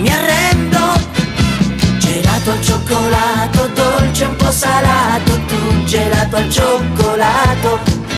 mi arrendo. Gelato al cioccolato, dolce un po' salato, tu gelato al cioccolato,